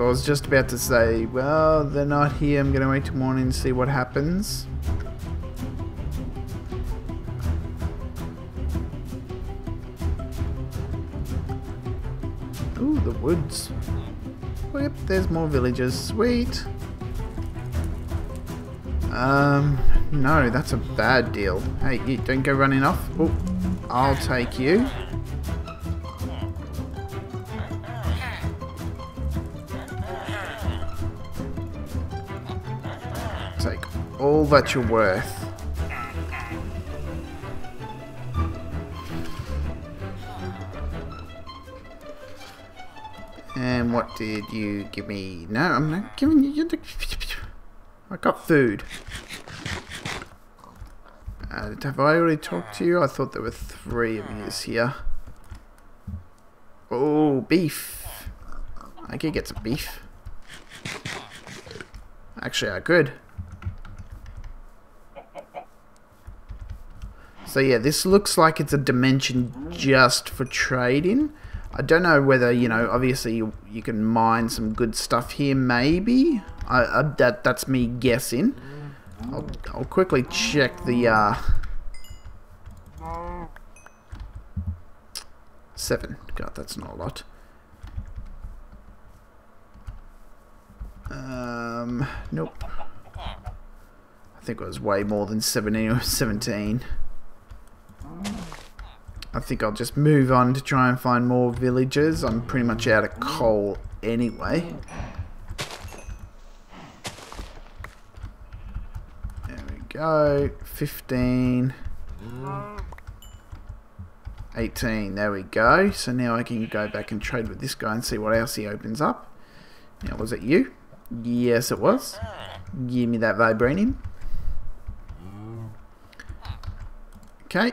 I was just about to say, well, they're not here. I'm going to wait till morning and see what happens. Ooh, the woods. Yep, there's more villagers. Sweet. Um, no, that's a bad deal. Hey, you don't go running off. Oh, I'll take you. All that you're worth. And what did you give me? No, I'm not giving you. I got food. Uh, have I already talked to you? I thought there were three of you here. Oh, beef. I could get some beef. Actually, I could. So yeah, this looks like it's a dimension just for trading. I don't know whether, you know, obviously you, you can mine some good stuff here, maybe. I, I, that That's me guessing. I'll, I'll quickly check the, uh... Seven. God, that's not a lot. Um, nope. I think it was way more than 17 or 17. I think I'll just move on to try and find more villagers. I'm pretty much out of coal anyway. There we go. 15. 18. There we go. So now I can go back and trade with this guy and see what else he opens up. Now, was it you? Yes, it was. Give me that vibranium. Okay.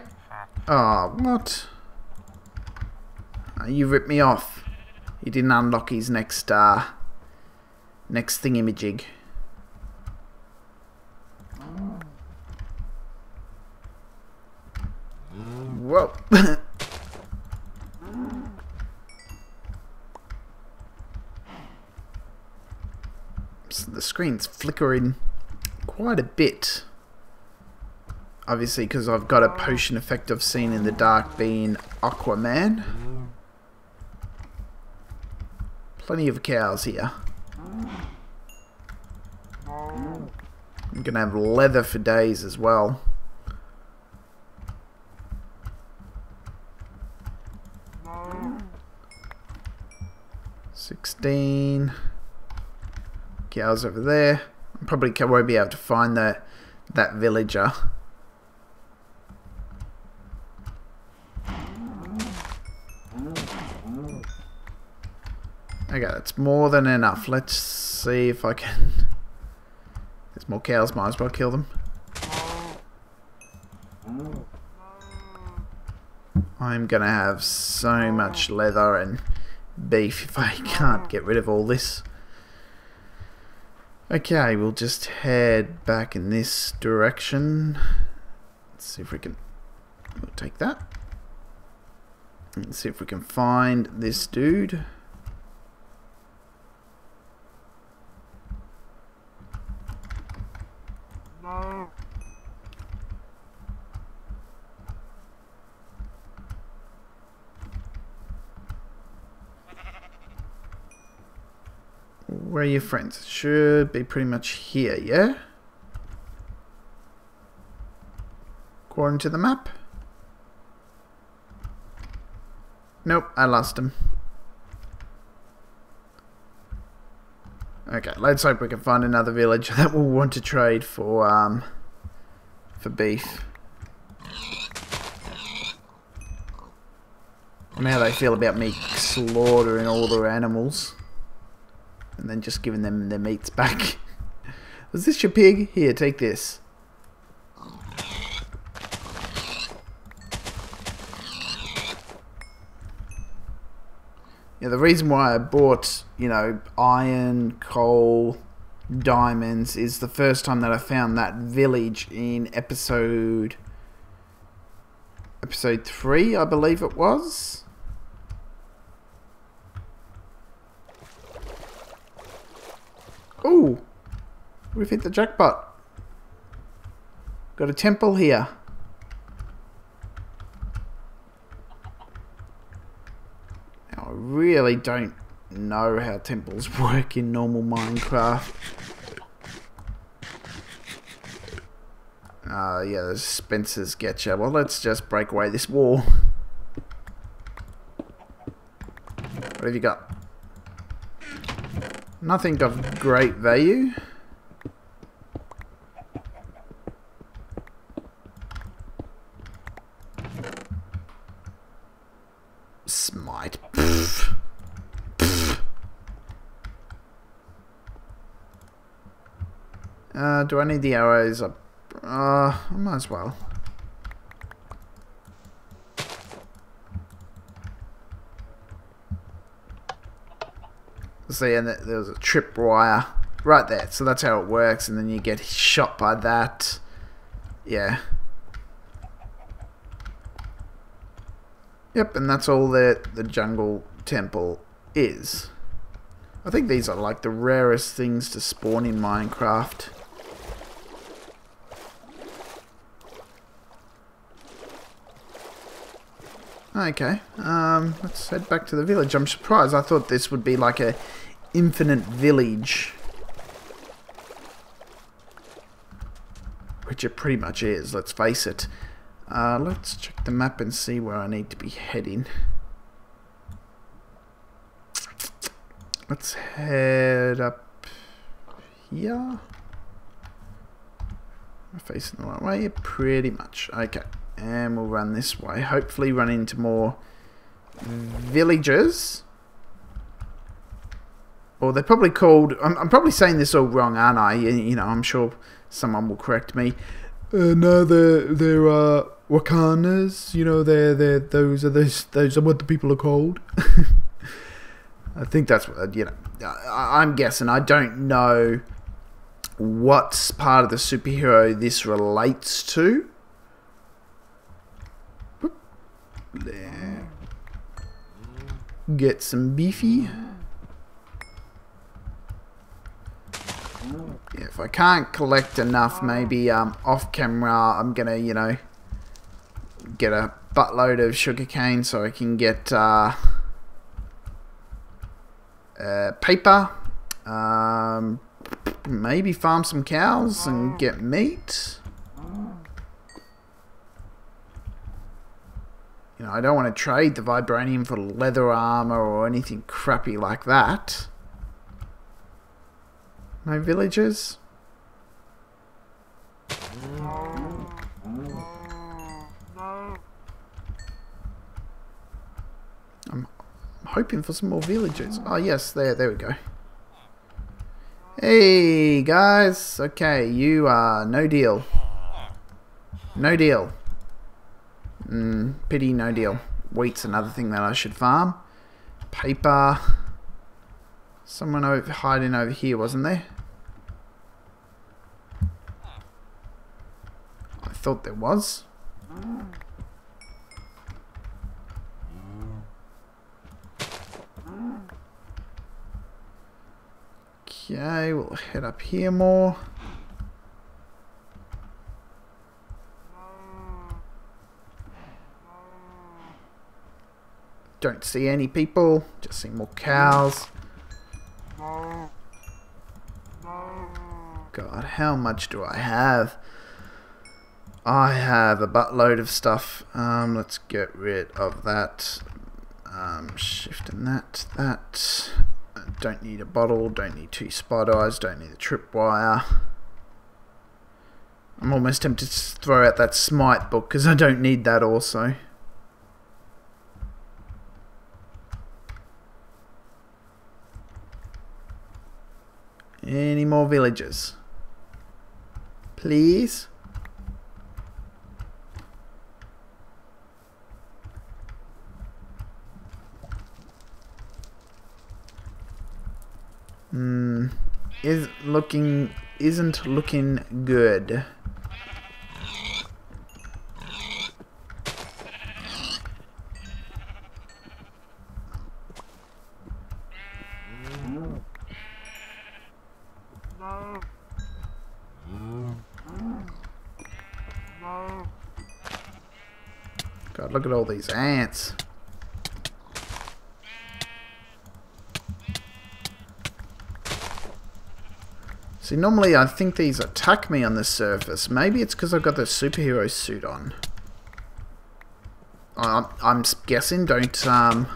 Oh, what? Oh, you ripped me off. He didn't unlock his next, uh, next thingamajig. Whoa. so the screen's flickering quite a bit obviously because I've got a potion effect I've seen in the dark being Aquaman. Plenty of cows here. I'm gonna have leather for days as well. Sixteen cows over there. I probably won't be able to find that that villager. Okay, that's more than enough. Let's see if I can... There's more cows, might as well kill them. I'm gonna have so much leather and beef if I can't get rid of all this. Okay, we'll just head back in this direction. Let's see if we can... We'll take that. Let's see if we can find this dude. Where are your friends? Should be pretty much here, yeah? According to the map? Nope, I lost him. Okay, let's hope we can find another village that will want to trade for um for beef. And how they feel about me slaughtering all their animals and then just giving them their meats back. Was this your pig? Here, take this. Yeah, the reason why I bought, you know, iron, coal, diamonds is the first time that I found that village in episode episode 3, I believe it was. Ooh! We've hit the jackpot. Got a temple here. Now, I really don't know how temples work in normal Minecraft. Uh, yeah, the Spencers get you. Well, let's just break away this wall. What have you got? Nothing of great value. Smite. Pfft. Pfft. Uh, do I need the arrows? Uh, I might as well. See, and there was a trip wire right there. So that's how it works, and then you get shot by that. Yeah. Yep, and that's all that the jungle temple is. I think these are like the rarest things to spawn in Minecraft. Okay, um, let's head back to the village. I'm surprised. I thought this would be like a infinite village. Which it pretty much is, let's face it. Uh, let's check the map and see where I need to be heading. Let's head up here. Am I facing the right way? Pretty much. Okay and we'll run this way. Hopefully run into more villagers. Or they're probably called... I'm, I'm probably saying this all wrong, aren't I? You, you know, I'm sure someone will correct me. Uh, no, they're, they're uh, Wakanas. You know, they're, they're, those, are those, those are what the people are called. I think that's what, you know, I, I'm guessing. I don't know what part of the superhero this relates to. There. Get some beefy. If I can't collect enough, maybe um, off camera, I'm gonna, you know, get a buttload of sugarcane so I can get uh, uh, paper. Um, maybe farm some cows and get meat. You know, I don't want to trade the vibranium for leather armor or anything crappy like that. No villagers? I'm hoping for some more villagers. Oh yes, there, there we go. Hey guys, okay, you are no deal. No deal. Mm, pity, no deal. Wheat's another thing that I should farm. Paper. Someone over, hiding over here, wasn't there? I thought there was. Okay, we'll head up here more. Don't see any people, just see more cows. God, how much do I have? I have a buttload of stuff. Um, let's get rid of that. Um, shifting that, that. Don't need a bottle, don't need two spot eyes, don't need a tripwire. I'm almost tempted to throw out that smite book because I don't need that also. Any more villages? Please? Hmm. Is looking isn't looking good. God, look at all these ants. See, normally I think these attack me on the surface. Maybe it's because I've got the superhero suit on. I'm, I'm guessing. Don't um,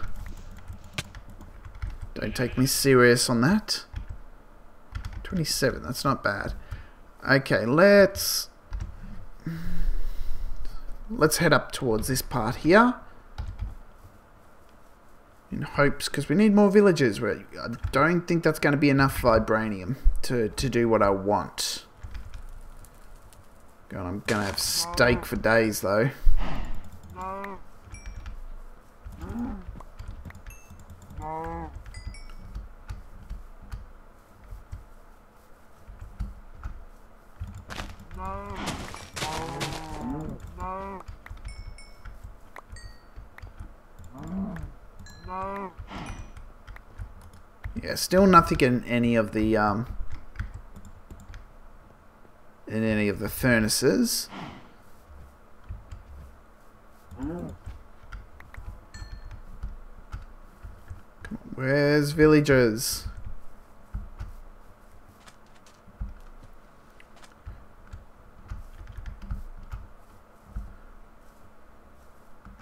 don't take me serious on that. 27. That's not bad. Okay, let's let's head up towards this part here in hopes because we need more villagers. I don't think that's going to be enough vibranium to, to do what I want. God, I'm going to have steak for days though. Yeah, still nothing in any of the um, in any of the furnaces. Come on, where's villagers?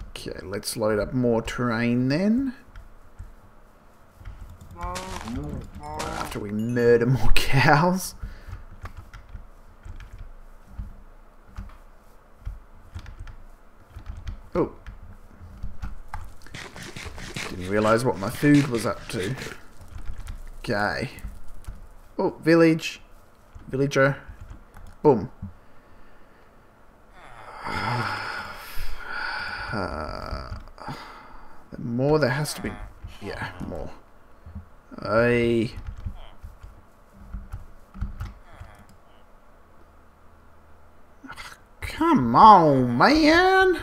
Okay, let's load up more terrain then. After we murder more cows. Oh. Didn't realise what my food was up to. Okay. Oh, village. Villager. Boom. Uh, more there has to be. Yeah, more. I. Come on, man.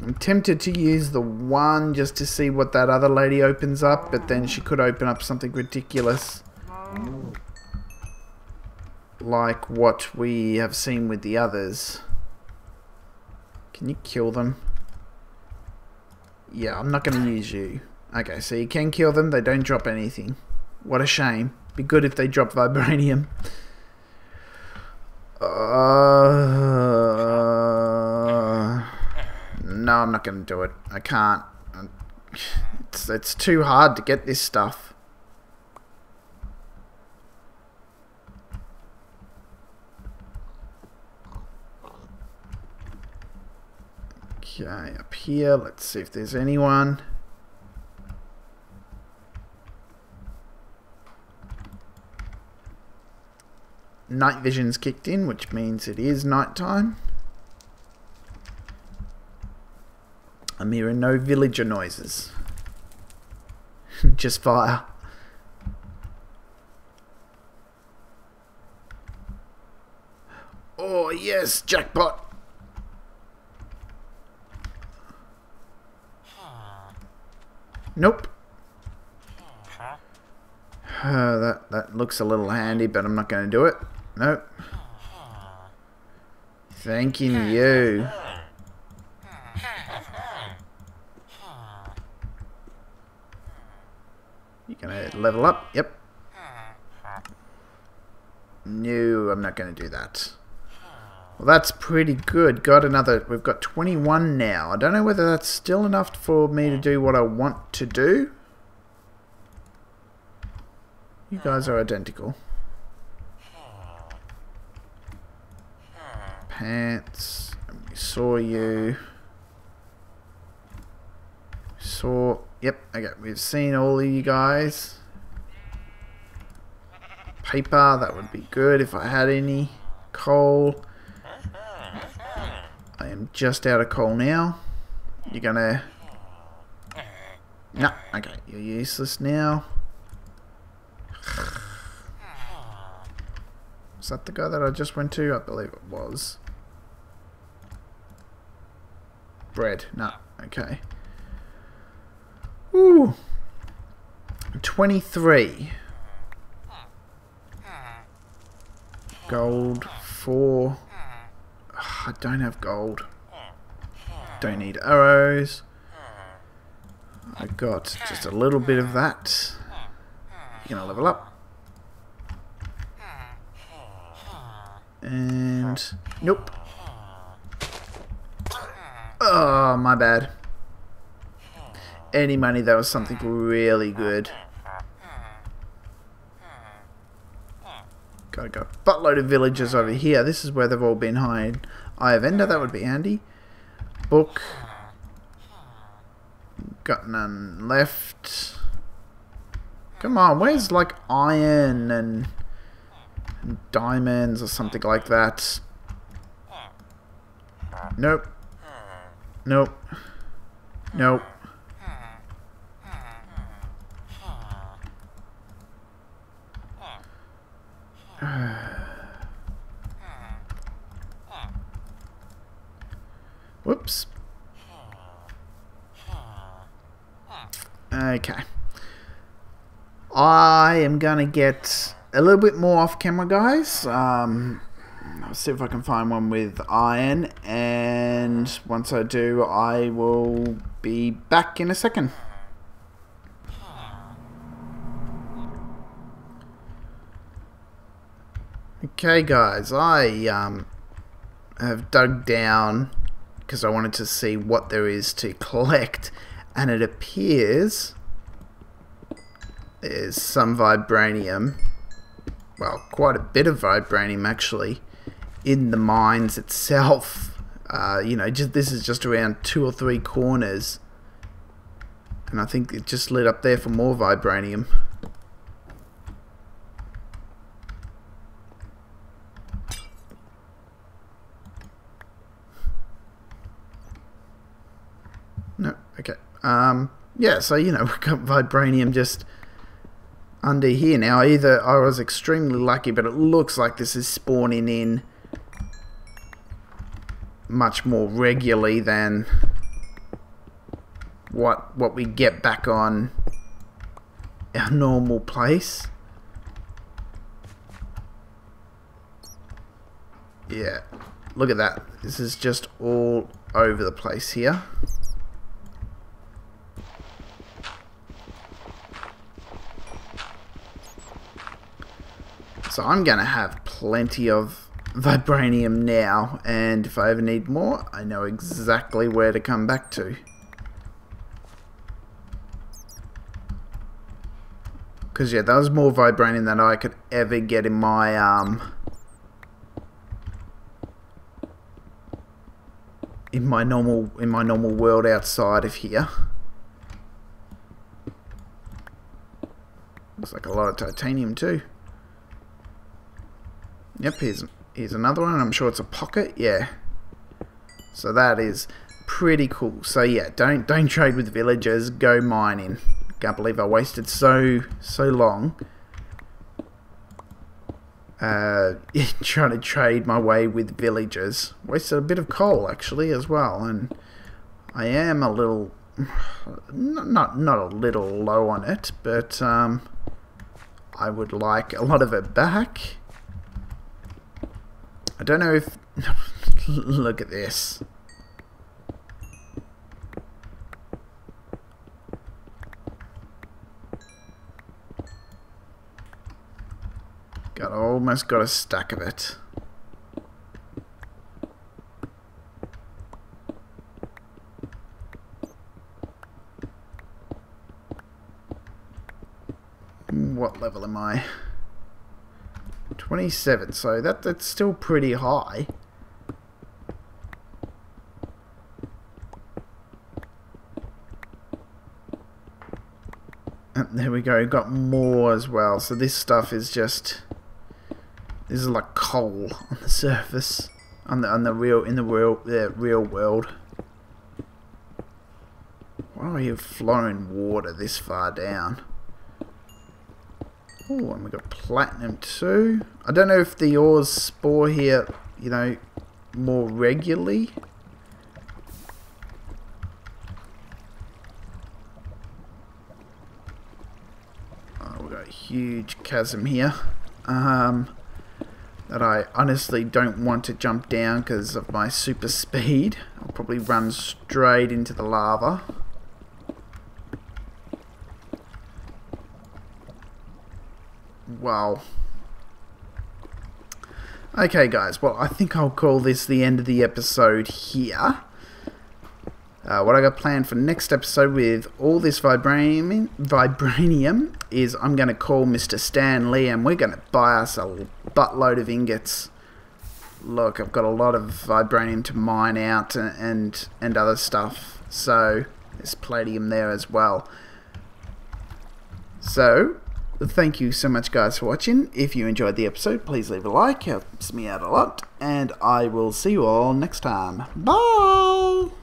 I'm tempted to use the one just to see what that other lady opens up, but then she could open up something ridiculous like what we have seen with the others. Can you kill them? Yeah, I'm not going to use you. Okay, so you can kill them. They don't drop anything. What a shame. Be good if they drop vibranium. Uh, no, I'm not going to do it. I can't. It's, it's too hard to get this stuff. Okay, up here, let's see if there's anyone. Night vision's kicked in, which means it is night time. I'm hearing no villager noises. Just fire. Oh yes, jackpot. Nope. Uh, that that looks a little handy, but I'm not going to do it. Nope. Thanking you. You gonna level up? Yep. No, I'm not going to do that. Well, that's pretty good. Got another... We've got 21 now. I don't know whether that's still enough for me to do what I want to do. You guys are identical. Pants. We saw you. Saw... Yep, okay. We've seen all of you guys. Paper, that would be good if I had any. Coal. I am just out of coal now. You're gonna... No, okay, you're useless now. Is that the guy that I just went to? I believe it was. Bread. No, okay. Ooh. 23. Gold, 4. I don't have gold. Don't need arrows. I got just a little bit of that. You're gonna level up. And nope. Oh, my bad. Any money, that was something really good. Gotta go. Buttload of villagers over here. This is where they've all been hired. Eye of Ender, that would be handy. Book. Got none left. Come on, where's like iron and diamonds or something like that. Nope. Nope. Nope. Whoops. Okay. I am gonna get a little bit more off camera, guys. Um, I'll see if I can find one with iron, and once I do, I will be back in a second. Okay, guys, I um, have dug down because I wanted to see what there is to collect, and it appears there's some vibranium well, quite a bit of vibranium actually in the mines itself. Uh, you know, just this is just around two or three corners. And I think it just lit up there for more vibranium. No, okay. Um, yeah, so, you know, we've got vibranium just under here now. Either I was extremely lucky, but it looks like this is spawning in much more regularly than what what we get back on our normal place. Yeah, look at that. This is just all over the place here. So I'm going to have plenty of vibranium now, and if I ever need more, I know exactly where to come back to. Because, yeah, that was more vibranium than I could ever get in my, um... In my normal, in my normal world outside of here. Looks like a lot of titanium too. Yep, here's, here's another one. I'm sure it's a pocket. Yeah. So that is pretty cool. So yeah, don't don't trade with villagers. Go mining. Can't believe I wasted so so long uh, trying to trade my way with villagers. Wasted a bit of coal actually as well, and I am a little not not a little low on it, but um, I would like a lot of it back. I don't know if... Look at this. Got almost got a stack of it. Hmm, what level am I? 27, so that that's still pretty high. And there we go, got more as well. So this stuff is just this is like coal on the surface, on the on the real in the real the real world. Why are you flowing water this far down? Oh, and we got platinum too. I don't know if the ores spore here, you know, more regularly. Oh, we got a huge chasm here. Um, that I honestly don't want to jump down because of my super speed. I'll probably run straight into the lava. Wow. Okay, guys. Well, I think I'll call this the end of the episode here. Uh, what I got planned for next episode with all this vibranium, vibranium is I'm going to call Mr. Stan Lee and we're going to buy us a buttload of ingots. Look, I've got a lot of vibranium to mine out and, and, and other stuff. So, there's palladium there as well. So, thank you so much guys for watching. If you enjoyed the episode, please leave a like. Helps me out a lot. And I will see you all next time. Bye!